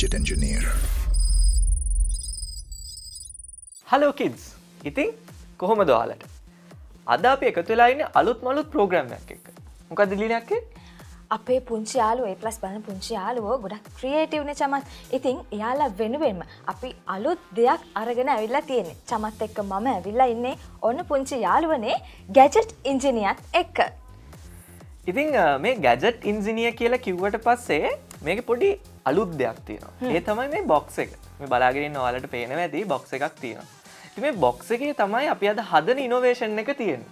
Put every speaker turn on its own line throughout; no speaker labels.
Gadget Engineer.
Hello kids ඉතින් කොහොම දවාලට අද අප එකතු වෙලායින්න අලුත් මලුත් ප්‍රෝග්‍රම්යක් එක මොකද ලිනක්කේ
අපේ පුංචි යාලු ඒ ප්ලස් බන පුංචි යාලුවෝ ගොඩක් ක්‍රියේටව්න චමත්. ඉතින් එයාලා වෙනුවෙන්ම අපි අලුත් දෙයක් අරගෙන ඇවිල්ලා තියෙනෙ චමත් එක්ක මම ඇවිල්ලා ඉන්නේ ඔන්න පුංචි යාළුවනේ ගැජට් ඉංජිනියත් එක්ක.
ඉතිං මේ ගැජට් ඉන්සිනිය කියලා කිව්වට පස්සේ මේක පොඩි අලුත් දෙයක් තියෙනවා. ඒ තමයි මේ බොක්ස එක. මේ බලාගෙනින් නොවාලට පේනව ඇති බොක්ස එකක් තියෙනවා. ඉතින් මේ බොක්ස එකේ තමයි අපි අද හදන ඉනෝවේෂන් එක තියෙන.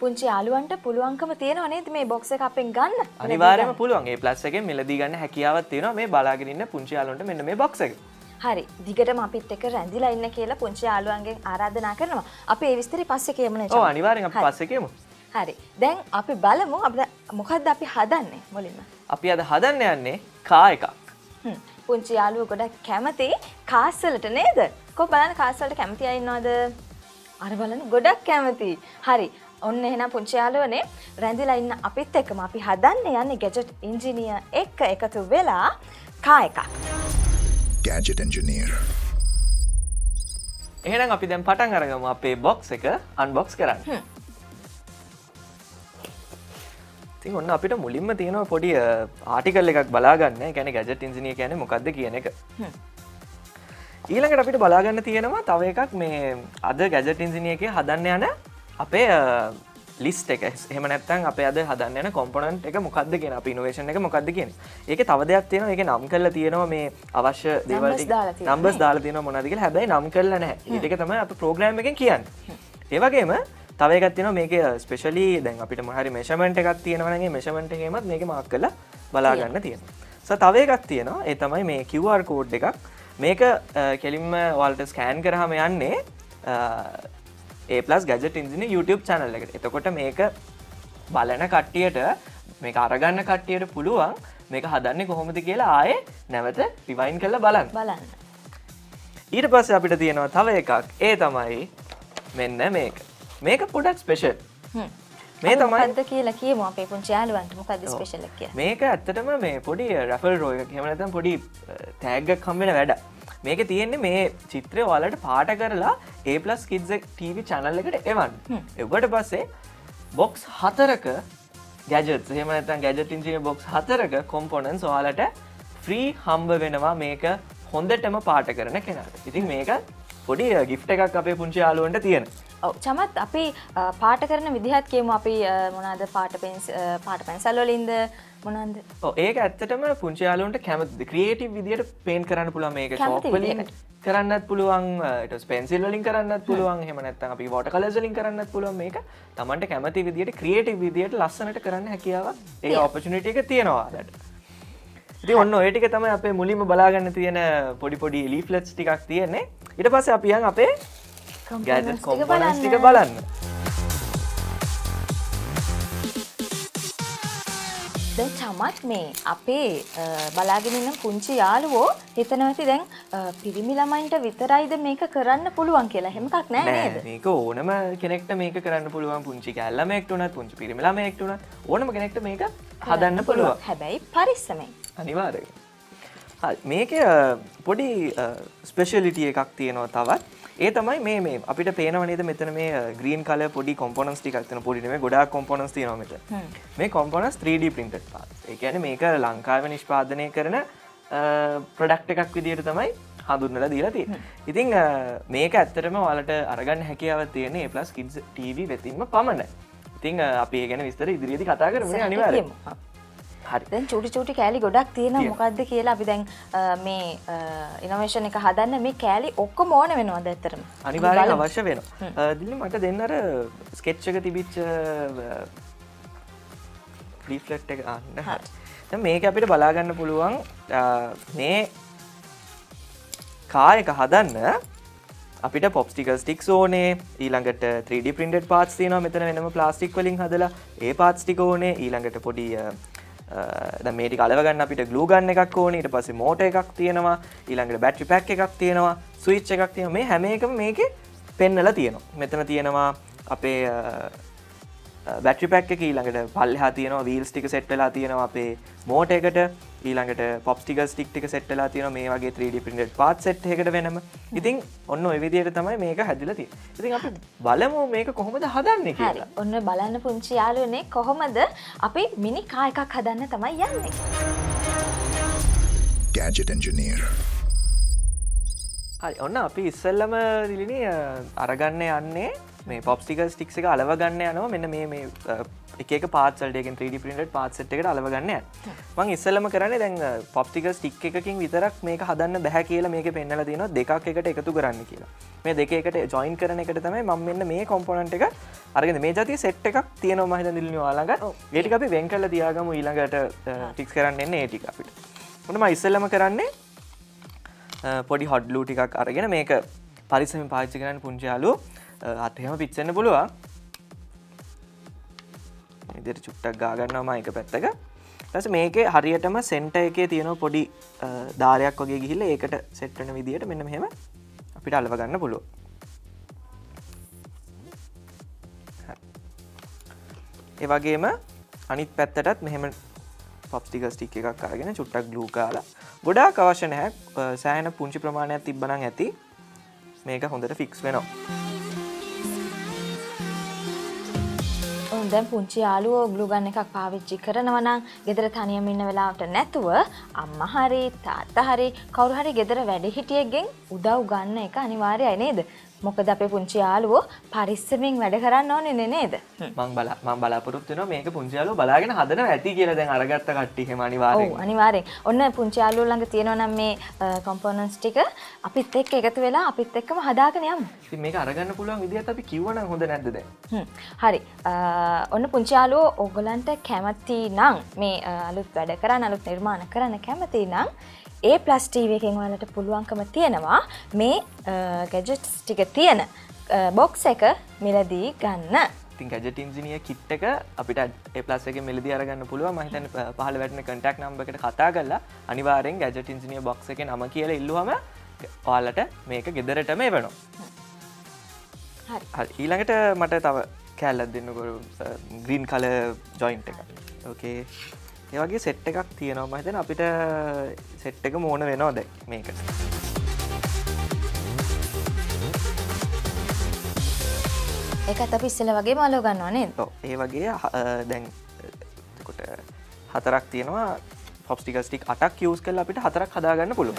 පුංචි යාළුවන්ට පුළුවන්කම තියෙනවා නේද මේ බොක්ස එක අපෙන් ගන්න?
අනිවාර්යම පුළුවන්. ඒ ප්ලස් එක මිලදී ගන්න හැකියාවත් තියෙනවා මේ බලාගෙනන්න පුංචි යාලුන්ට මෙන්න මේ බොක්ස එක.
හරි. දිගටම අපිත් එක රැඳිලා ඉන්න කියලා පුංචි යාළුවන්ගෙන් ආරාධනා කරනවා. අපි ඒ විස්තරي පස්සේ කියමුනේ හරි.
පස්සේ කියමු
හරි. දැන් අපි බලමු අපිට මොකක්ද අපි හදන්නේ මුලින්ම?
අපි අද හදන්න යන්නේ කා එකක්.
හ්ම්. පුංචි යාළුව ගොඩක් කැමති කාස්සලට නේද? කො බලන්න කාස්සලට කැමති අය ඉන්නවද? අර බලන්න ගොඩක් කැමති. හරි. ඔන්න එහෙනම් පුංචි යාළුවනේ රැඳිලා ඉන්න අපිත් එක්කම අපි හදන්න යන්නේ ගැජට් ඉංජිනියර් එක්ක එකතු වෙලා කා එකක්.
Gadget Engineer.
එහෙනම් අපි දැන් පටන් අරගමු අපේ බොක්ස් එක අන්බොක්ස් කරන්න
හ්ම්.
ඉතින් ඔන්න අපිට මුලින්ම තියෙනවා පොඩි ආටිකල් එකක් බලාගන්න. ගැන ගැජට ඉන්සිනිය කියන මොකක්ද කියන එක.
හ්ම්.
ඊළඟට අපිට බලාගන්න තියෙනවා තව එකක් මේ අද ගැජට ඉන්සිනිය එක හදන්න යන අපේ ලිස්ට එක. එහම නැත්තන් අප අද හදන්න කොම්පනන්ට එක මොකක්ද කියෙන අප ඉනවේශන එක මොකක්ද කියෙන. ඒක තව දෙයක් තියෙන එක නම් කල්ල තියෙනවා මේ අවශ්‍ය
තියෙනවා.
නම්බස් දාලා තියෙන මොනදික හැබැයි නම් කරල නෑ ඒක තමයි අප ප්‍රෝග්‍රෑම් එකෙන් කියන්න. ඒවගේම තවයගත්තින මේක ස්පෙශලි දැන් අපිට මහරි මේෂමෙන්ට් එකක් තියෙනවනගේ මේෂමෙන්ට් එකමත් මේක මක් කල බලාගන්න තියෙන ස තවයකත් තියෙනවා. ඒ තමයි මේ QR කෝඩ් එකක්. මේක කෙලින්ම වල්ට ස්කෑන් කරහම යන්නේ ඒපලස් ගැජට ඉන්සින YouTube චැනල් එකට. එතකොට මේක බලන කට්ටියට මේ අරගන්න කට්ටියට පුළුවන් මේක හදන්නේ කොහොමද කියලා ආයේ නැවත රිවයින් කල්ල බලන්න.
බලන්න.
ඊට පස්ස අපිට තියෙනවා තව එකක්. ඒ තමයි මෙන්න මේක මේක පොඩක් ස්පෙෂල්. මේ තමයි
කියලා කියමු අපේ පුංචි යාළුවන්ට. මොකද්ද ස්පෙෂල් කියලා?
මේක ඇත්තටම මේ පොඩි රැෆල් රෝය හෙමනතම් පොඩි තෑග්ගක් කම්බෙන වැඩ. මේක තියෙන්නේ මේ චිත්‍රය වලට පාට කරලා ඒපලස් කිද්ස ටීවි චනල් එකට එවන් එවට පස්සේ බොක්ස් හතරක ගැජත් හෙමනතන් ගැජට ඉංජිය බොක්ස් හතරක කොම්පොනන් සවාලට ෆ්‍රී හම්බ වෙනවා මේක හොඳටම පාට කරන කෙනට. ඉතින් මේක පොඩි ගිෆ්ට එකක් අපේ පුංචි යාලුවන්ට තියෙන
චමත් අපි පාට කරන විදිහත් කියමු. අපි අ, මොනවද පාට පෙන්ස් පාට පැන්සල් වලින්ද මොනවද
ඔව්, ඒක ඇත්තටම පුංචියාලුන්ට කැමති ක්‍රියේටව් විදියට පේන් කරන්න පුළුවන් මේක. කරන්නත් පුළුවන් ස්පෙන්සිල් වලින් කරන්නත් පුළුවන්. හෙම නැත්තම් අපි වට කලර්ස්ලින් කරන්නත් පුළුවන්. මේක තමන්ට කැමති විදියට ක්‍රියේටව් විදියට ලස්සනට කරන්න හැකියාව ඒ ඔපචනිට එක තියෙනවාලට ඉති ඔන්න ඔය ටික තමයි අපේ මුලින්ම බලාගන්න තියෙන පොඩි පොඩි ලීෆලට්ස් ටිකක් තියෙන්නේ. ඉට පස්ස අපියන් අපේ ගැජ
Components ටික
කොම්පනස් ටික
බලන්න. චමත් මේ අපේ අ, බලාගෙන ඉන්න පුංචි යාළුවෝ හිතනවා ඇති දැන් පිරිමි ළමයින්ට විතරයිද මේක කරන්න පුළුවන් කියලා එහෙම එකක් නෑ
මේක ඕනම කෙනෙක්ට මේක කරන්න පුළුවන් පුංචි කැල්ලමෙක්ටුනත් පුංචි පිරිමිලාමෙක්ටුනත් ඕනම කෙනෙක්ට මේක හදන්න පුළුවන්
හැබැයි පරිස්සමෙන්
අනිවාරය මේක පොඩි ස්පෙශලිටිය එකක් තියෙනවා තවත් ඒ තමයි මේ මේ අපිට පේනවනේද මෙතන මේ ග්‍රීන් කල පොඩි කොම්පොනස් ටිකක්තන පොඩිනේ ගොඩා කොම්පොනස් තියනොමත මේ කොම්පොනස් 3D පින්ට පාස් ඒකන මේක ලංකාව නිෂ්පාදනය කරන ප්‍රඩක්් එකක් විදියට තමයි හඳුන්නල දීලති ඉතිං අ, මේක ඇත්තටම වලට අරගන්න හැකියාව තියෙන ප්ලස් කිඩ් ටව වෙතින්ම පමණ ඉතිං අපි ගැන විස්තර ඉදිරිදි කතා කරම අනිවාර
කියමු.
හරි.
චුටි චුටි කෑලි ගොඩක් තියෙන. මොකක්ද කියලා අපි දැන් මේ ඉනවේෂන් එක හදන්න මේ කෑලි ඔක්කොම ඕන වෙනවද ඇත්තරම
අනිවාරය අවශ්‍ය වෙන දිලි මට දෙන්නර ස්කෙච්චක තිබිච්ච ්‍රීෆලට් එක. අන්න. දැන් මේක අපිට බලාගන්න පුළුවන් මේ කායක හදන්න අපිට පොප්ටික ස්ටික් ඕනේ. ඊළඟට 3D පින්ට පාත් තියන මෙතන වෙනම ප්ලාස්ටික් වලින් හදලා ඒ පාත්ස්ටික ඕනේ. ඊළඟට පොඩි ද මේටි කලවගන්න අපිට ගලූ ගන්න එකක් ඕන. ඊට පස්සේ මෝට එකක් තියෙනවා. ඊළඟට බැට්‍රි පැක් එකක් තියෙනවා. ස්විච් එකක් තියෙන මේ හැම එකම මේක පෙන්නල තියෙනවා. මෙතන තියෙනවා අපේ බැටි පැක් එක. ඊළඟට පල්හා තියනවා වීල්ස් ටික සෙට් වෙලා තියෙනවා අපේ මෝට එකට. ඊළඟට පොප්ටික ස්ටික් ටික සෙට්ලා තියෙන මේ වගේ 3D printed පාත් සෙට් එකකට වෙනම. ඉතින් ඔන්න ඔය විදිහට තමයි මේක හැදිලා තියෙන්නේ. ඉතින් අපි බලමු මේක කොහොමද හදන්නේ
හරි.
කියලා
ඔන්න බලන්න පුංචි යාලුවනේ කොහොමද අපි මිනි කා එකක් හදන්න තමයි යන්නේ.
Gadget engineer.
හරි. ඔන්න අපි ඉස්සල්ලම දිලිනි අරගන්න යන්නේ. මේ පොප්ටික ස්ටික් එක අලවගන්න යනවා. මෙන්න මේ මේ එක පාත්සල්ටයක 3D පිට පාත්සට් එකට අලවගන්න මං ඉස්සල්ලම කරන්න දැන් පොප්ටික ස්ටික් එකකින් විතරක් මේක හදන්න බැහැ කියලා මේක පෙන්නල තින දෙකක් එකට එකතු කරන්න කියලා. මේ දෙක එකට ජොයින් කරන එකට තමයි ම මෙන්න මේ කොම්පොනන්ට එක අරගෙන මේ ජති සෙට් එකක් තියෙන මහිත දිල්ලි වාලඟ ඒටික අපි වෙන් කල තියාගම ඊළඟට ටික්ස් කරන්න එන්න ඒටික අපිට. ඔනම ඉස්සල්ලම කරන්නේ පොඩි හොඩ්ලූ ටිකක් අරගෙන මේක පරිසම පාච්චි කරන්න පුංචියාලු අතහෙම පිච්චන්න පුළුවන් ඉදිරි චුට්ටක් ගාගන්නවා එක පැත්තක. ටස මේක හරියටම සෙන්ට එකේ තියෙන පොඩි ධාරයක් වගේ ගිහිල්ල ඒකට සෙට්ටන විදිට මෙන්න මෙහෙම අපිට අලව ගන්න පුළුව ඒවගේම අනිත් පැත්තටත් මෙහෙම පොප්ටික ස්ටික් එකක් අරගෙන චුට්ටක් ගලූ කාලා ගොඩා අවශ්‍ය නැහැ. සෑහන පුංචි ප්‍රමාණයක් තිබ්බනං ඇති. මේක හොඳට ෆික්ස් වෙනවා.
දැන් පුංචි යාලුවෝ ග්ලු ගන්න එකක් පාවිච්චි කරනවනම් ගෙදර තනියම ඉන්න වෙලාවට නැතුව අම්මා හරි තාත්තා හරි කවුරු හරි ගෙදර වැඩ හිටියෙක්ගෙන් උදව් ගන්න එක අනිවාර්යයි නේද? මොකද අපේ පුංචි යාළුවෝ පරිස්සමින් වැඩ කරන්න ඕනේ නේද?
මං බලා මං බලාපොරොත්තු වෙනවා මේක පුංචි යාළුවෝ බලාගෙන හදනවා ඇති කියලා දැන් අරගත්ත කට්ටිය එහෙම අනිවාර්යෙන්.
ඔව් අනිවාර්යෙන්. ඔන්න පුංචි යාළුවෝ ළඟ තියෙනවා නම් මේ කම්පොනන්ට්ස් ටික අපිත් එක්ක එකතු වෙලා අපිත් එක්කම හදාගෙන යමු.
ඉතින් මේක අරගන්න පුළුවන් විදිහත් අපි කිව්වනම් හොඳ නැද්ද දැන්?
හ්ම්. හරි. ඔන්න පුංචි යාළුවෝ ඕගලන්ට කැමති නම් මේ අලුත් වැඩ කරන්න අලුත් නිර්මාණ කරන්න කැමති නම් ඒ ප්ලස් ටීව එකෙන් ඔයාලට පුළුවන්කම තියෙනවා මේ ගැජට්ස් ටික තියෙන බොක්ස් එක මිලදී ගන්න.
ඉතින් ගැජට ඉන්ජිනිය කිට් එක අපිට පලස් එක මිලදි අරගන්න පුළුව මහිතන පහල වැටන කටක් නම්බකට කතා කරලා අනිවාරෙන් ගැජට ඉන්ජිනිය බොක්ස එක නම කියල ඉල්ලුවම ඔයාලට මේක ගෙදරටම එවනවා. ඊළඟට මට තව කෑල්ලත් දෙන්නකොරු ග්‍රීන් කල ජොයින්ට එක ඕකේ ඒවගේ සෙට් එකක් තියෙනවා. මහිතන අපිට සෙට් එක මෝන වෙනවා දැ මේකට
එකත් අපි ඉස්සල වගේ මලෝ ගන්නවා නේද?
ඒ වගේ දැන් කොට හතරක් තියෙනවා. පොප්ටික ස්ටික් අටක් යස් කල් අපිට හතරක් හදාගන්න පුළුව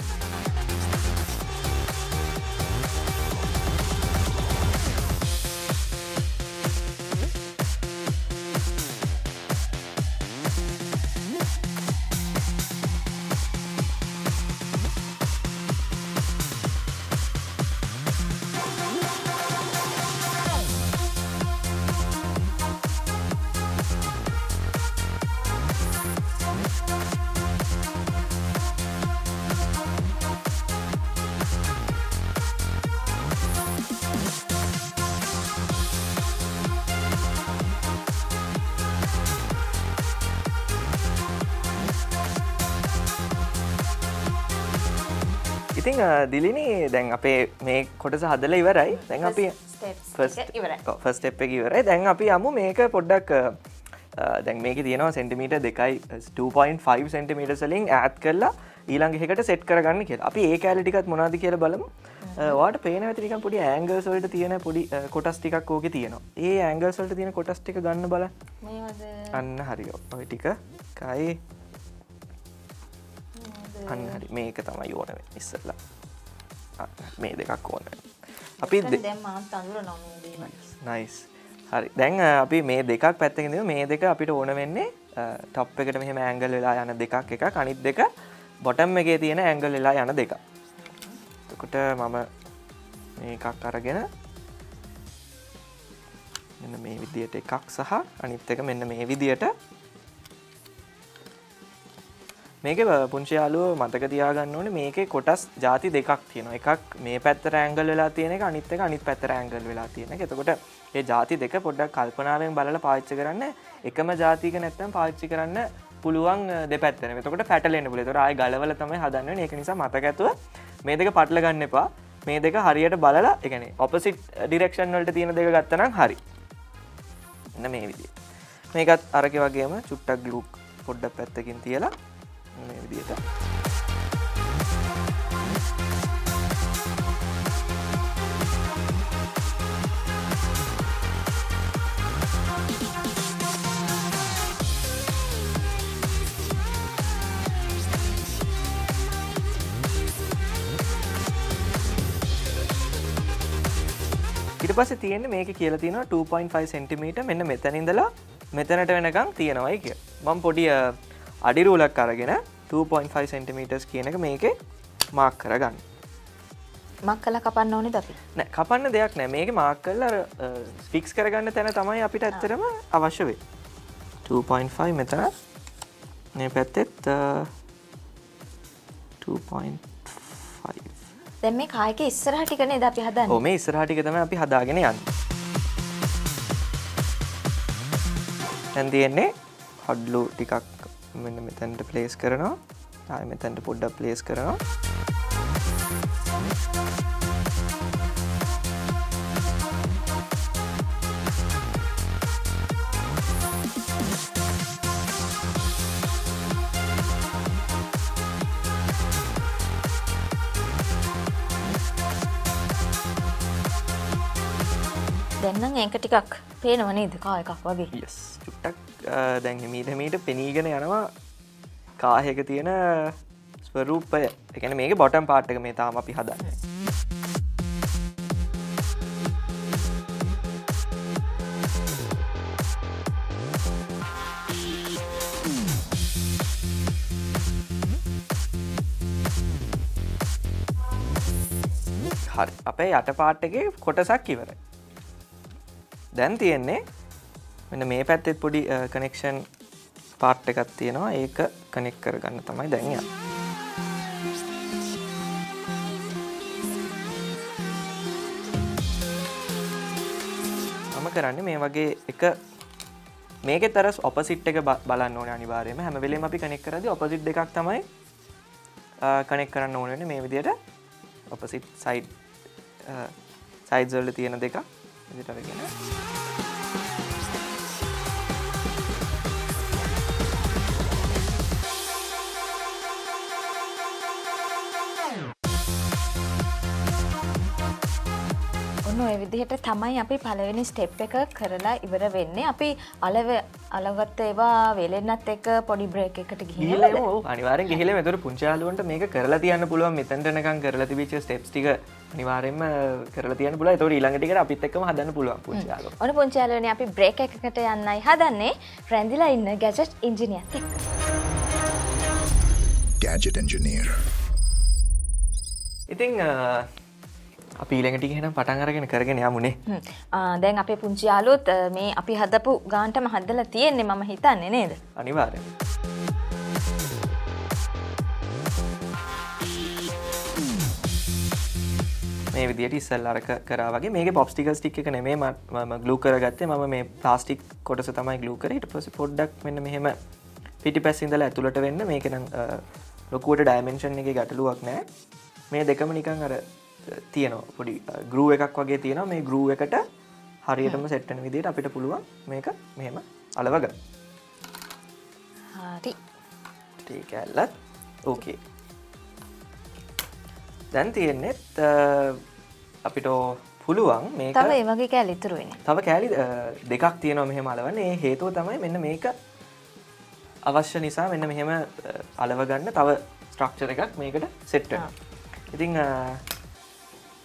ඉතිං දිලිනි දැන් අපේ මේ කොටස හදල ඉවරයි. දැන් අපි ෆස්ට එප් එක ඉවරයි. දැන් අපි අමු මේක පොඩ්ඩක් දැන් මේක තියෙනවා සෙන්ටිමීට දෙකයි 2.5 සෙන්ටිමීට සලින් ඇත් කරලා ඊළඟෙකට සෙට් කරගන්න කිය අපි ඒ කෑලිටිකත් මොනාද කියල බලමු. වාට පේන ඇතිරික පොඩි ඇංගල්සොල්ට තියෙන පොඩි කොටස් ටිකක් ඕක තියෙනවා. ඒ ඇංගල්සොල්ට තියෙන කොටස් ටික ගන්න බල අන්න හරිෝ. ඔය ටික. කයි අන්න හරි මේක තමයි ඕන ඉස්සල්ලා. මේ දෙකක් ඕන. අපි නයිස්. හරි. දැන් අපි මේ දෙකක් පැත්තකිද මේ දෙක අපිට ඕන වෙන්නේ ටොප් එකට මෙහම ඇංගල් වෙලා යන දෙකක් එක කනිත් දෙක බොටම් එකේ තියෙන ඇංගල් වෙලා යන දෙක තකොට මම මේ එකක් අරගෙන මෙන්න මේ විදියට එකක් සහ අනිත් එක මෙන්න මේ විදියට මේක පුංචියාලුව මතක තියාගන්න ඕන මේක කොටස් ජාති දෙකක් තියෙන එකක් මේ පැත්තර ඇංගල් වෙලා තියෙන එක අනිත් එක අනිත් පැත්තර ඇංගල් වෙලා තියෙන එතකොට ඒ ජාති දෙක පොඩ්ඩක් කල්පනාවෙන් බලල පාච්චි කරන්න. එකම ජාතික නැත්තම් පාච්චි කරන්න පුළුවන් දෙපැත්තන තකොට පැටලෙන පුල තොර අයි ගලවල තමයි හදන්න. එක නිසා මතකඇතුව මේ දෙක පටල ගන්න එපා. මේ දෙක හරියට බලලා එකන ඔපසිට් ඩිරක්ෂන් වලට තියෙන දෙක ගත්තනම් හරි. එන්න මේ විදි මේකත් අරක වගේම චුට්ටක් ගලුක් පොඩ්ඩක් පැත්තකින් තියලා මේ විදියට ඉට පස්ස තියෙන මේක කියල තියෙන 2.5 සෙන්ටිමීට මෙන්න මෙතනින්දලා මෙතනට වෙනකං තියෙනවයි කිය. මං පොඩිය අඩිරූලක් අරගෙන 2.5 සෙන්ටිමීටස් කියන එක මේක මාක් කරගන්න.
මක් කල කපන්න ඕනෙ අපි?
නෑ කපන්න දෙයක් නෑ. මේක මාක් කල්ල ස්ෆික්ස් කරගන්න තැන තමයි අපිට ඇත්තරම අවශ්‍ය වේ. 2.5 මෙතන. මේ පැත්තෙත් 2.5
දැන් මේ කායක ඉස්සරහ ටික නේද අපි හදන්නේ?
මේ ඉස්සරහටික තම අපි හදාගෙන යන්න. දැන් තියෙන්නේ හඩ්ලු ටිකක් මෙන්න මෙතැන්ට ප්ලේස් කරනවා. ආය මෙතැන්ට පොඩ්ඩක් ප්ලේස් කරනවා.
දෙන්නම් ඒක ටිකක් පේනව නේද? කා එකක් වගේ.
චුට්ටක් දැන් හිමීටමීට පෙනීගෙන යනවා. කාහක තියෙන ස්වරූපය. එකන මේක බොටම් පාට්ටක මේ තාම අපි හදන්න. හරි. අපේ යට පාට්ටගේ කොටසක් ඉවරයි. දැන් තියෙන්නේ මෙන්න මේ පැත්තෙත් පොඩි කනෙක්ෂන් පාට් එකක් තියෙනවා. ඒක කනෙක් කරගන්න තමයි දැන්ය මම කරන්න මේ වගේ එක මේක තරස් ඔපසිට් එක බ- බලන්න ඕන අනිවාරයම හැම වෙලේම අපි කනෙක් කරද ඔපසිට් එකක් තමයි කනෙක් කරන්න ඕනන මේ විදියට ඔපසිට් සයිඩ් සයිඩ්සල්ල තියෙන දෙක විදිටරගෙන
ඔය විදිහට තමයි අපි පළවෙනි ස්ටෙප් එක කරලා ඉවර වෙන්නේ. අපි අලව අලගත්ත ඒවා වෙලෙන්නත් එක පොඩි බ්‍රේක් එකට ගිහිල්ලා
අනිවාරෙන් ගිහිල මෙතර පුංචාලුවන්ට මේක කරලා තියන්න පුළුවන්. මෙතැටනකම් කරලා තිබිච ස්ටප් ටික අනිවාරෙන්ම කරලා තියන පුල තොට ඊළඟටික අපිත් එක්ම හදන්න පුළුවන් පුංචාල
ඔන පුංචාලවන අපි බ්‍රේක් එකකට යන්නයි හදන්නේ. රැඳිලා ඉන්න ගැජට් ඉංජිනියත් එක්
Gadget engineer.
ඉතිං අපි ඊළඟටි හෙන පටන් අරගෙන කරගෙන යමුණේ
දැන් අපේ පුංචි යාලුත් මේ අපි හදපු ගාන්ටම හදලා තියෙන්නේ මම හිතන්නේ නේද?
අනිවාරය මේ විදිට ඉස්සල් අරක කරාගේ මේ පොප්ටික ස්ටික් එක නෙමේ ම ගලු කරගත්තේ. ම මේ ප්ලාස්ටික් කොටස තමයි ගලු කරට පස පොඩ්ඩක් මෙන්න මෙහෙම පිටි පැස්සිඳල ඇතුළට වෙන්න. මේකන ලොකුවට ඩයිමෙන්ශන් එක ගැටලුවක් නෑ. මේ දෙකම නිකං අර තියනවා. පොඩි ගරුව එකක් වගේ තියෙන මේ ගරුව එකට හරියටම සෙට්ටන විදිට අපිට පුළුවන් මේක මෙහෙම අලවග
හරි.
ටේක ඇල්ලත්. ඕකේ දැන් තියෙන්නෙත් අපිට පුළුවන් මේක
තව ඒ වගේ කෑ ලිතුරුවෙන
තව කෑලි දෙකක් තියෙනවා මෙහෙම අලවන්න. හේතුව තමයි මෙන්න මේක අවශ්‍ය නිසා මෙන්න මෙහෙම අලවගන්න තව ස්ට්‍රක්චර එකක් මේකට සෙට්ට. ඉතිං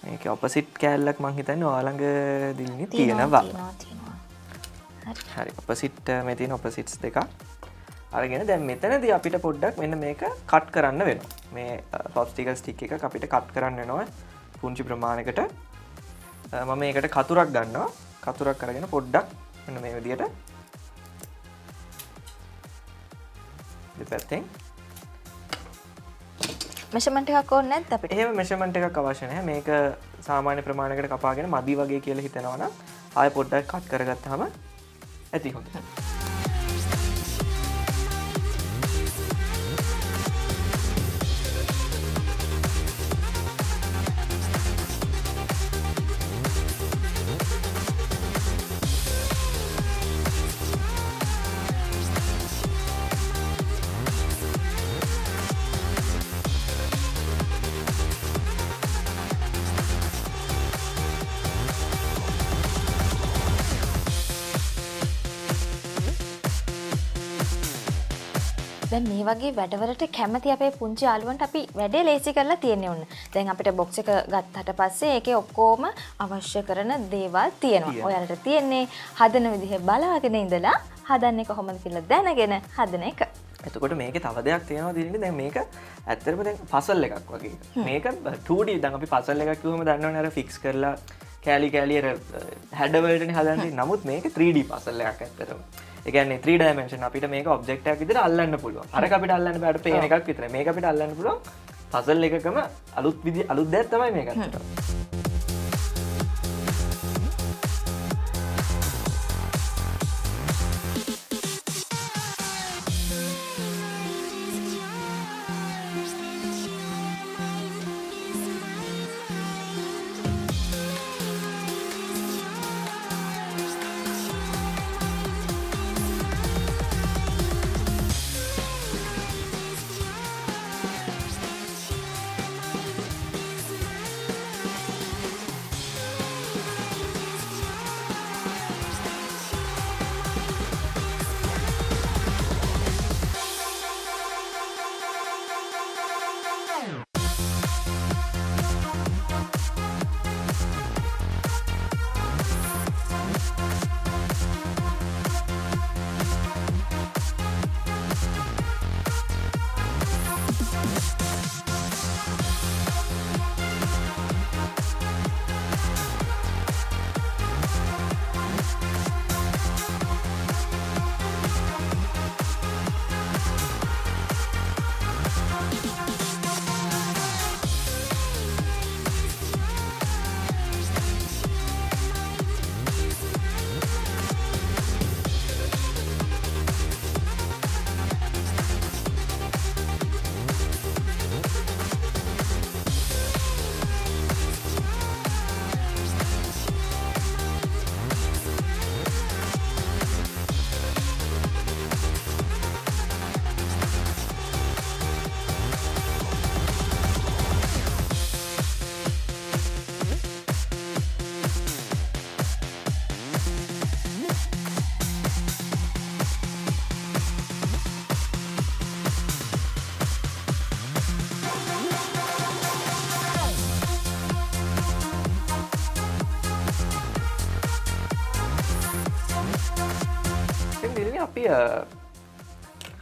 මේක ඔපසිට් කෑල්ලක් මංහිතන්න ඔයාළඟ දිල්නි තියෙනවා හරි. ඔපසිට් මෙතින් ඔපසිට්ස් දෙක අරගෙන දැන් මෙතනද අපිට පොඩ්ඩක් මෙන්න මේක කට් කරන්න වෙන මේ පොස්ටිකල් ස්ටික් එක අපිට කට් කරන්න නවා පුංචි ප්‍රමාණකට මම ඒකට කතුරක් ගන්නවා. කතුරක් කරගෙන පොඩ්ඩක් මෙන්න මේ විදියට. පැත්තෙන්
මෙෂමට එකක් ඕන්න නැත් අපිට?
එහෙම මෙෂමට එකක් අවශ්‍යනය මේක සාමාන්‍ය ප්‍රමාණකට කපාගෙන මදි වගේ කියල හිතෙනවන ආය පොඩ්ඩක් කට් කරගත් හම ඇති හොඳ
දැන් මේ වගේ වැඩවලට කැමති අපේ පුංචි යාළුවන්ට අපි වැඩේ ලේසි කරලා තියෙන්නේ ඔන්න. දැන් අපිට බොක්ස් එක ගත්තට පස්සේ ඒකේ ඔක්කොම අවශ්‍ය කරන දේවල් තියෙනවා. ඔයාලට තියෙන්නේ හදන විදිහ බලාගෙන ඉඳලා හදන්නේ කොහොමද කියලා දැනගෙන හදන එක.
එතකොට මේක තව දෙයක් තියෙනවා දිරන්නේ දැන් මේක ඇත්තරම දැන් පසල් එකක් වගේ. මේක 2D දැන් අපි පසල් එකක් කිව්වම දන්නවනේ අර ෆික්ස් කරලා කෑලි කෑලි අර හැඩවලටනේ හදන්නේ. නමුත් මේක 3D පසල් එකක් ඇත්තරම කියන්නේ 3 dimension. අපිට මේක ඔබ්ජෙක්ට් එකක් විදිහට අල්ලන්න පුළුවන්. අරක අපිට අල්ලන්න බෑ පේන එකක් විතරයි. මේක අපිට අල්ලන්න පුළුවන්. පසල් එකකම අලුත් විදි අලුත් දෙයක් තමයි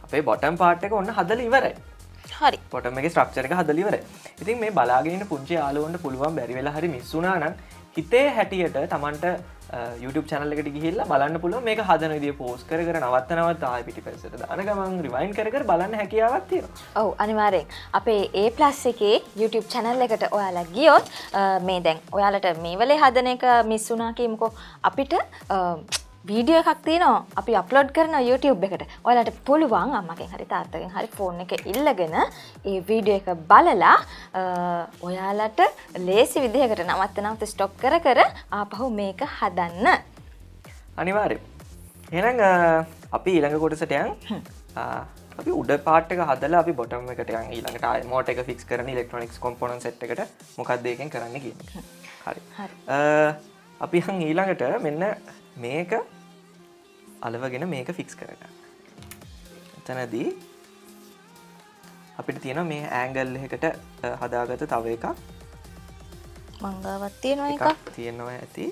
අපි බොටම් පාට් එක ඔන්න හදල ඉවරයි.
හරි.
පොටම එක ස්ට්‍රක්චර එක හදලිවර ඉතින් මේ බලාගෙන පුංචි යාලුවන්ට පුළුවන් බැරිවෙලා හරි මිස්සුනානම් හිතේ හැටියට තමන්ට YouTube චැනල එකට ගිහිල්ලා බලන්න පුළුව මේ හදන විදිිය පෝස් කර නවත්තනවත් ආය පිටි පැසට අනගමන් රිවයින් කර බලන්න හැකියාවත් තියෙනවා.
ඔව් අනිවාරයෙන්. අපේ ඒ ප්ලස් එකේ YouTube channel එකට ඔයාලා ගියොත් මේ දැන් ඔයාලට මේ වෙලේ හදන එක මිස් වුණා කියමුකෝ. අපිට වීඩියෝ එකක් තියෙනවා. අපි අප්ලෝඩ් කරන YouTube එකට. ඔයාලට පුළුවන් අම්මගෙන් හරි තාත්තගෙන් හරි ෆෝන් එක ඉල්ලගෙන ඒ වීඩියෝ එක බලලා ඔයාලට ලේසි විදිහකට නවත්ත නවත ස්ටොප් කර කර ආපහු මේක හදන්න.
අනිවාරය එනම් අපි ඊළඟ කොටසටයන් අපි උඩ පාටක හදලා අපි බොටම එකට ඊළඟට මෝට එක ෆික්ස් කරන ඉලෙක්ට්‍රොනික්ස් කොම්පොනන් සට් එකට මොකක්දයකෙන් කරන්න කිය හරි. අපි හං ඊළඟට මෙන්න මේක අලවගෙන මේක ෆික්ස් කරගන්න. එතනදී අපිට තියෙන මේ ඇංගල් එකට හදාගත තව එකක්.
මංගාවත් තියෙනවා එක
එකක් තියෙනවා ඇති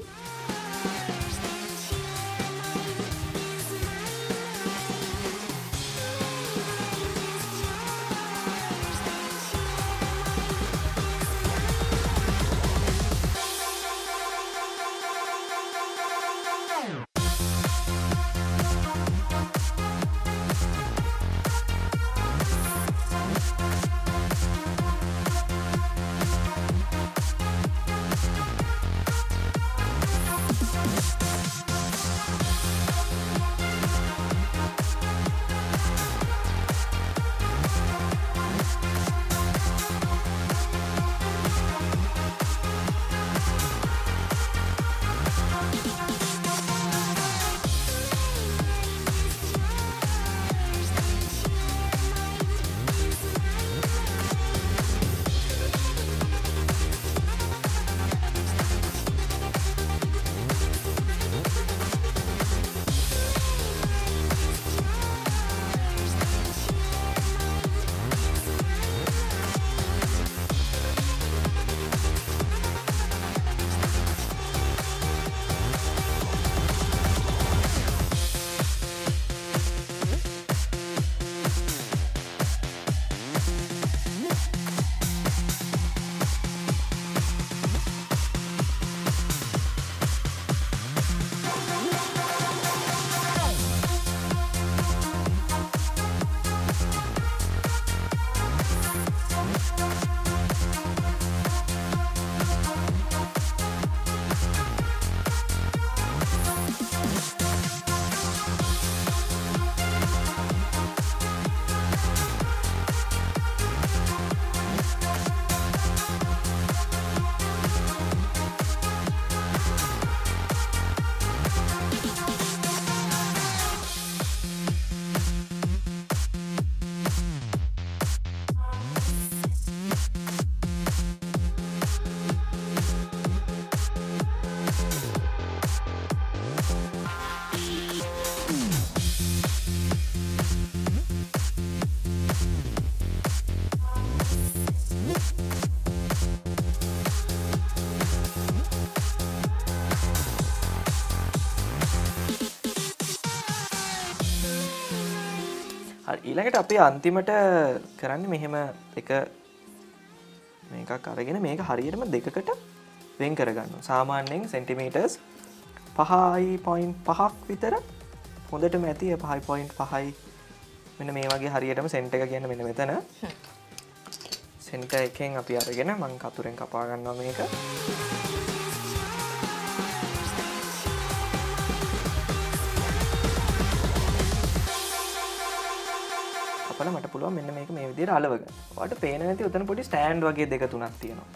ඊළඟට අපේ අන්තිමට කරන්න මෙහෙම එක මේකක් අරගෙන මේක හරියටම දෙකකට වෙන් කරගන්න සාමාන්‍යයෙන් සෙන්ටිමීටර්ස් පහයි පොයින්් පහක් විතර හොඳට මැතිය පහයි පොයින්් පහයි මෙන මේ වගේ හරියටම සෙන්ට එක කියන්න මෙන මෙතන. සෙන්ට එකෙන් අපි අරගෙන මං කතුරෙන් කපාගන්නවා මේක අපල මට පුළුව මෙන්න මේක මේ විදිර අලවග වට පේන ඇති උතන පොඩි ස්ටෑන්් වගේ දෙක තුනක් තියෙනවා.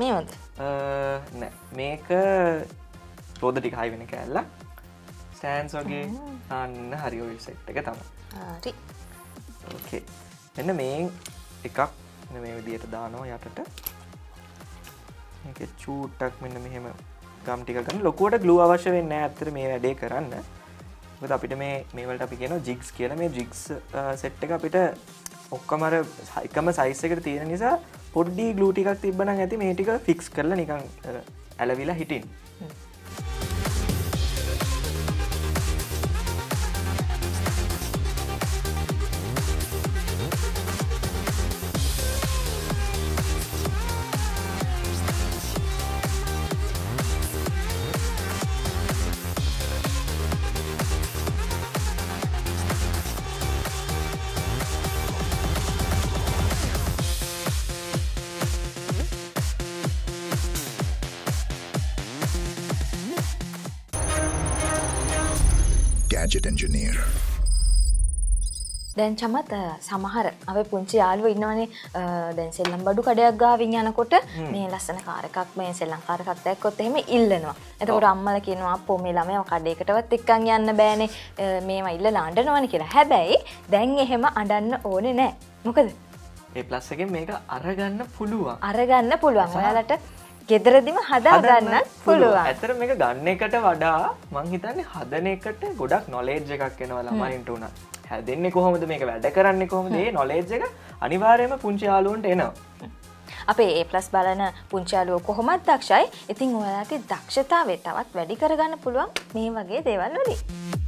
මේමද
නෑ. මේක රෝධ ටික හයි වෙන කෑල්ලා ස්ටෑන්ස් වගේ අන්න හරි ඔයි සෙට් එක තම ඕකේ එන්න මේ එකක් මේ විදියට දානවා යටට. මේක චූට්ටක් මෙන්න මෙහෙම ගම්ටික ගන්න. ලොකුවට ගලු අවශ්‍ය වෙන්න ඇත්තර මේ වැඩේ කරන්න මොකද අපිට මේ මේවලට අපි කියන ජික්ස් කියන මේ ජික්ස් සෙට් එක අපිට ඔක්කමර සයිකම සයිස්සකට තියෙන නිසා පොඩ්ඩි ගලූටිකක් තිබන ඇති. මේ ටික ෆික්ස් කරලා නිකං ඇලවිලා හිටින්
දැන් චමත් සමහර අප පුංචි යාලුව ඉන්නවනේ දැන් සෙල්ලම් බඩු කඩයක් ගාවින් යනකොට මේ ලස්සන කාරකක් මේ සෙල්ලම් කාරකක් දැක්කොත් එහෙම ඉල්ලනවා. එතකොට අම්මල කියනවා අපෝ මේ ළමයා කඩේකටවත් එක්කන් යන්න බෑනේ. මේවා ඉල්ලලා අඬනවනේ කියලා. හැබැයි දැන් එහෙම අඬන්න ඕනේ නෑ. මොකද?
ඒ ප්ලස් එකෙන් මේක අරගන්න පුළුවන්.
අරගන්න පුළුවන්. ඔයාලට ගෙදරදිම හදාගන්න පුළුවන්.
ඇතර මේක ගන්න එකට වඩා මං හිතන්නේ හදන එකට ගොඩක් නොලේජ් එකක් එනවා ළමයින්ට උන හැදෙන්නේ කොහොමද මේක වැඩ කරන්න කොහොමද? ඒ නොලේජ් එක අනිවාර්යම පුංචි යාලුවන්ට එනවා.
අපේ ඒ ප්ලස් බලන පුංචාලුව කොහොමත් දක්ෂයි. ඉතින් ඔයාලගේ දක්ෂතාවේ තවත් වැඩි කරගන්න පුළුවන් මේ වගේ දේවල් වලින්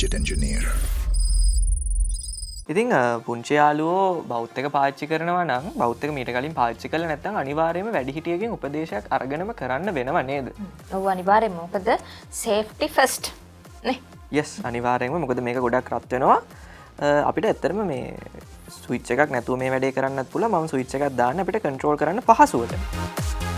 Gadget Engineer.
ඉතිං පුංචි යාලුවෝ බෞද්ධක පාච්චි කරනවා නම් බෞද්ධක මීට කලින් පාච්චි කල නැත්තම් අනිවාර්යම වැඩිහිටියගෙන් උපදේශයක් අරගෙනම කරන්න වෙනව නේද?
ඔව අනිවාරය මොකද සේෆ්ටි ෆස්ට්
යස් අනිවාරයෙන්ම මොකද මේක ගොඩක් රත්වෙනවා අපිට ඇත්තරම මේ සුවිච්ච එකක් නැතුව මේ වැඩේ කරන්න පුල ම සුවිච්ච එකක් දාන්න අපිට කන්ට්‍රෝල් කරන්න පහසුවට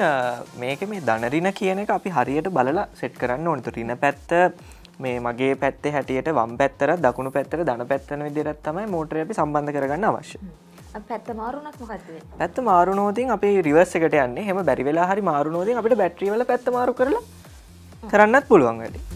ඉතිං මේක මේ දනරින කියන එක අපි හරියට බලලා සෙට් කරන්න ඕනතු රින පැත්ත මේ මගේ පැත්තේ හැටියට වම් පැත්තර දකුණු පැත්තර දන පැත්තන විදිරත් තමයි මෝටර අපි සම්බන්ධ කරගන්න අවශ්‍ය.
පැත්ත මාරුණක් මොකක්දේ
පැත්ත මාරුනෝතින් අපි රිවර්ස එකට යන්නේ. හෙම බැරි වෙලා හරි මාරුනෝතින් අපිට බැට්‍රිවල පැත්ත මාරු කරලා කරන්නත් පුළුවන් වැඩි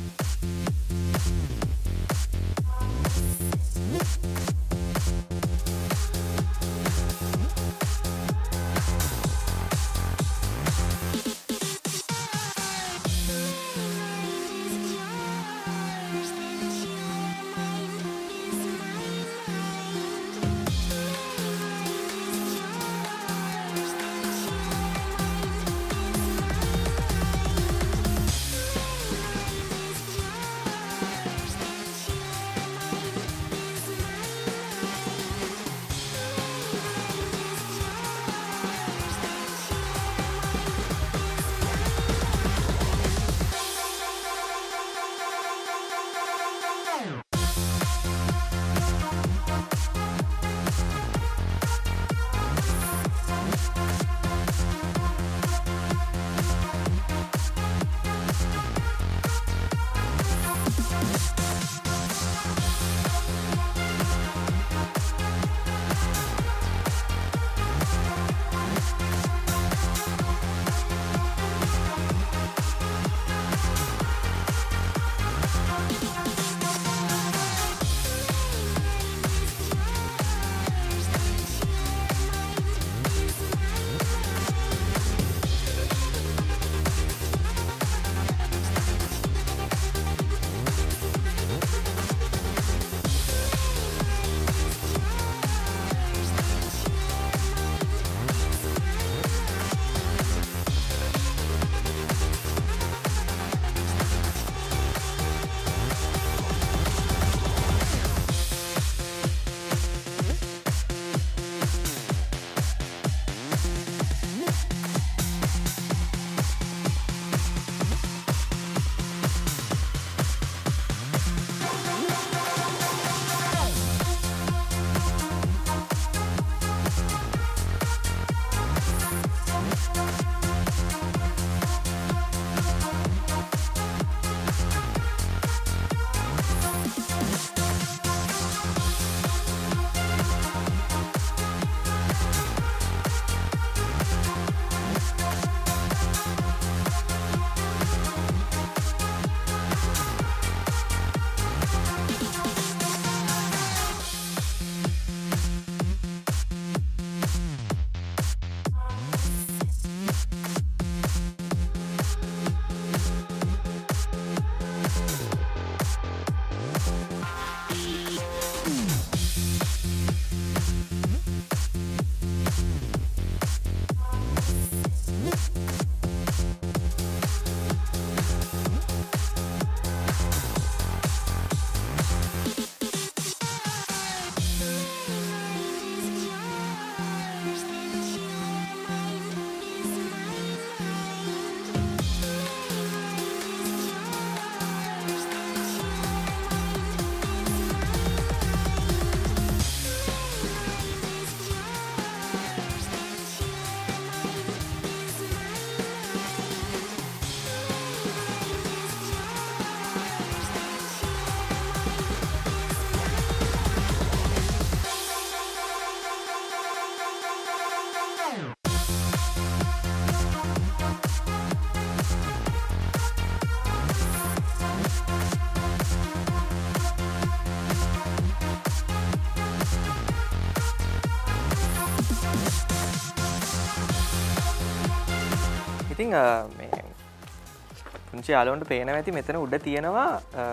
පුංචි යාලොන්ට පේන ඇති මෙතන උඩ තියෙනවා අ,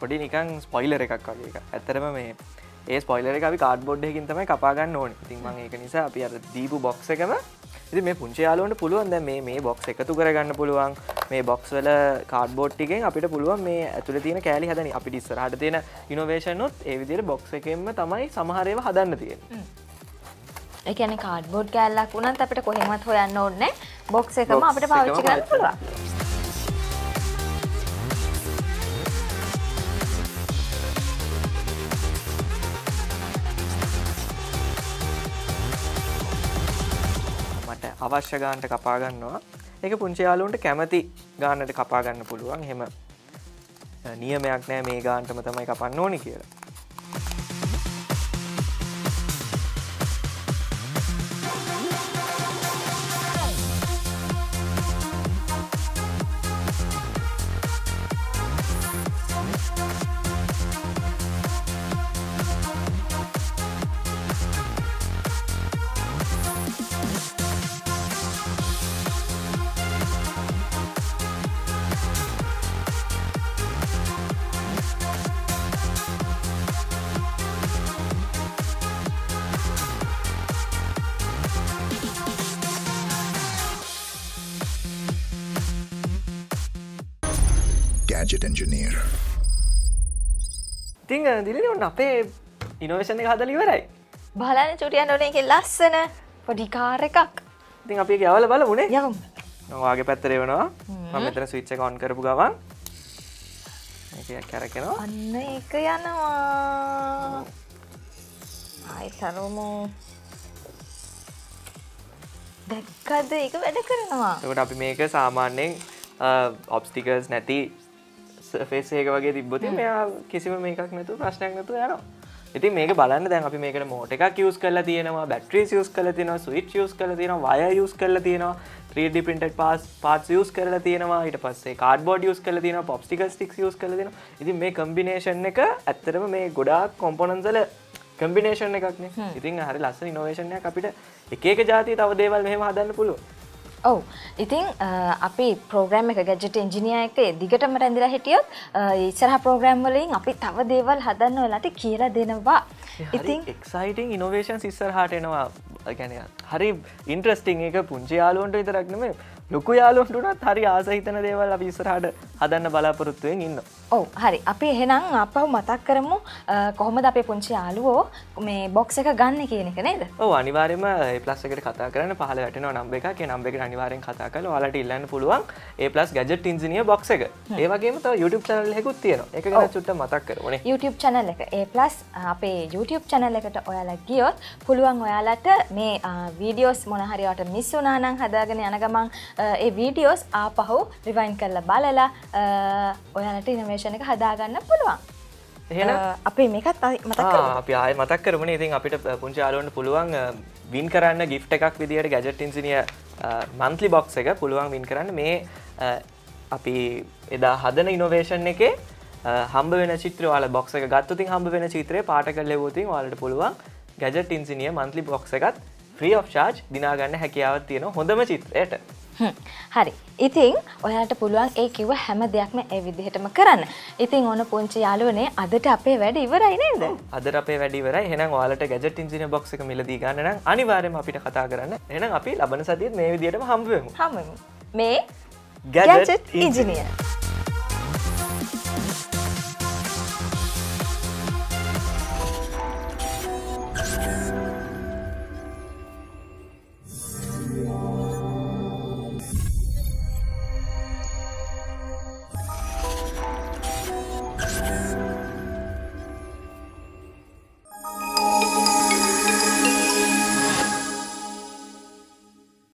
පොඩි නිකන් ස්පොයිලර එකක් වගේ එක. ඇත්තරම මේ ඒ ස්පොයිලර එක කාඩ බොඩ්ඩකින් තමයි කපාගන්න ඕන. ඉතින් මං ඒක නිසා අපි අර දීපු බොක්ස එකම ඉති මේ පුංචි යාලුවන්ට පුළුවන් දැ මේ මේ බොක්ස් එකතු කරගන්න පුළුවන්. මේ බොක්ස් වල කාඩ්බෝට්ටිගෙන් අපිට පුළුවන් මේ ඇතුළ තියෙන කෑලි හදන අපි ටිස්සරහට තියෙන ඉනොවේෂනොත් ඒ විදිර බොක්ස එකෙන්ම තමයි සමහරයව හදන්න තියෙන
එකන කාඩ්බෝඩ් කෑල්ලක් වුණත් අපිට කොහෙමත් හොයන්න ඕන්න බොක්ස එකම අපිට පාවිච්චි කරන්න පුළුවන්.
මට අවශ්‍ය ගාන්ට කපාගන්නවා එක පුංචි යාලුන්ට කැමති ගානට කපාගන්න පුළුවන්. හෙම නියමයක් නෑ මේ ගාන්ටම තමයි කපන්න ඕනි කියලා ඉතිං දිලි ඔන්න අපේ ඉනෝවේෂණ එක හදලිවරයි
බලන චුටියන් ඕන එක ලස්සන පොඩිකාර එකක්.
ඉතින් අපි යවල බල මුණේ
යවම්
වාගේ පැත්තරේ වනවා මෙතන ස්විච්ච කවන්් කරපු ගවන් කැරකෙනවා
අන්න එක යනවා. ආයි තරමු දැක්කද? එක වැඩ කරනවා.
එකට අපි මේක සාමාන්‍යයෙන් ඔබ්ස්ටිකර්ස් නැති ෆේසේක වගේ තිබ්බති මෙයා කිසිම මේකක් නැතු ප්‍රශ්නයක් නැතු යනවා. ඉතින් මේක බලන්න දැන් අපි මේකට මෝට එකක් යස් කල තියෙනවා බැට්‍රී යස් කල තියෙන ස්විච් යස් කල තියෙන වය යස් කල තියෙනවා 3D පින්ට පස් පාත් යස් කරලා තියෙනවා ඊට පස්සේ කාඩබෝඩ යස් කල තියෙන පොප්ටිකල් ස්ටික් යස් කල තියෙන ඉතින් මේ කම්බිනේෂන් එක ඇත්තරම මේ ගොඩාක් කොම්පොනන්සල කම්බිනේෂන් එකක්න ඉතින් හරි ලස්ස ඉනෝවේෂණයක් අපිට එකක ජාති තව දේවල් මෙහම හදන්න පුළුව
ඔව්. ඉතින් අපි ප්‍රෝග්‍රම් එක ගැජට එන්ජිනිය එක දිගටම රැඳිලා හිටියොත් ඉස්සරහ ප්‍රෝග්‍රම් වලින් අපි තව දේවල් හදන්න වෙලාට කියලා දෙනවා. ඉතින්
එක්සයිටන් ඉනෝවේෂන් සිස්සරහට එනවා. ගැන හරි ඉන්ට්‍රස්ටිං එක පුංචි යාලුවන්ට විතරක්නම ලොකු යාලුන්ටුනත් හරි ආසහිතන දේවල් අපි ඉස්සරහට හදන්න බලාපොරොත්තුවෙන් ඉන්න
ඔව් හරි. අපි එහෙනම් අපහු මතක් කරමු. කොහොමද අපේ පුංචි යාළුවෝ මේ බොක්ස් එක ගන්න කියන එක නේද?
ඕ අනිවාරම පලස්සකට කතා කරන පහල වැටන නම්බ එක. නම්බ එක අනිවාරෙන් කතා කල වලට ඉල්ලන්න පුළුවන් ඒ පලස් ගැජට ඉන්සිනිය බොක්ස එක ඒවගේම YouTube චනල් හෙකුත් තියෙන එක ගැන චුට්ට මතක් කරනේ
YouTube channel එක. ඒ ප්ලස් අපේ YouTube channel එකට ඔයාලා ගියොත් පුළුවන් ඔයාලට මේ වීඩියෝස් මොනහරිවට මිස් වනානං හදාගෙන යන ගමන් ඒ වීඩියෝස් ආපහු රිවයින් කරලා බලලා ඔයාලට ඉනවේශන එක හදාගන්න පුළුවන් අපි මේකත්.
ආ, අපි ආය මතක් කරමන ඉතින් අපිට පුංචි යාලුවන්ට පුළුවන් වින් කරන්න ගිෆ් එකක් විදිට ගැජට් ඉන්සිනිය මන්තලි බොක්ස එක පුළුවන් වින් කරන්න මේ අපි එදා හදන ඉනොවේෂන් එක හම්බ වෙන චිත්‍රවාල බොක්ස එක ගත්තුතින් හම්බ වෙන චිත්‍රය පාට කල් ලෙවෝතින් වලට පුළුවන් ගැජට් ඉන්සිනිය මන්තලි බොක්ස එකත් ්‍රී of චාර්ජ් දිනාගන්න හැකියාවත් තියෙන හොඳම චිත්‍රයට.
හරි. ඉතිං ඔයාට පුළුවන් ඒ කිව හැම දෙයක්ම ඒ විදිහටම කරන්න. ඉතින් ඕන පුංචි යාලුවනේ අදට අපේ වැඩ ඉවරයි නේද?
අද අපේ වැඩිවර හෙන වාලට ගැජට ඉන්සින බොක්ස එක මිලදී ගන්නන අනිවාරම අපිට කතා කරන්න. එන අපි ලබන සතිත් මේ විදිටම හම්බුවමු
හම මේ ගැජට් ඉජිනිය